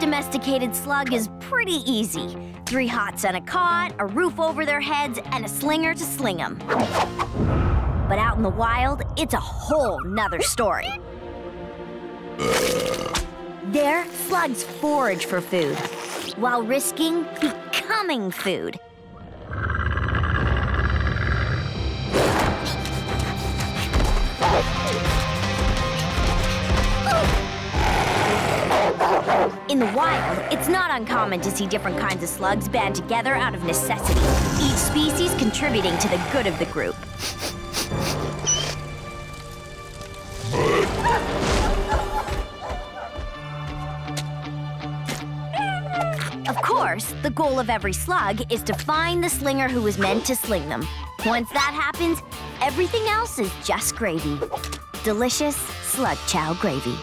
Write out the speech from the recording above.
domesticated slug is pretty easy. Three hots and a cot, a roof over their heads, and a slinger to sling them. But out in the wild, it's a whole nother story. There, slugs forage for food, while risking becoming food. In the wild, it's not uncommon to see different kinds of slugs band together out of necessity, each species contributing to the good of the group. Of course, the goal of every slug is to find the slinger who was meant to sling them. Once that happens, everything else is just gravy. Delicious slug chow gravy.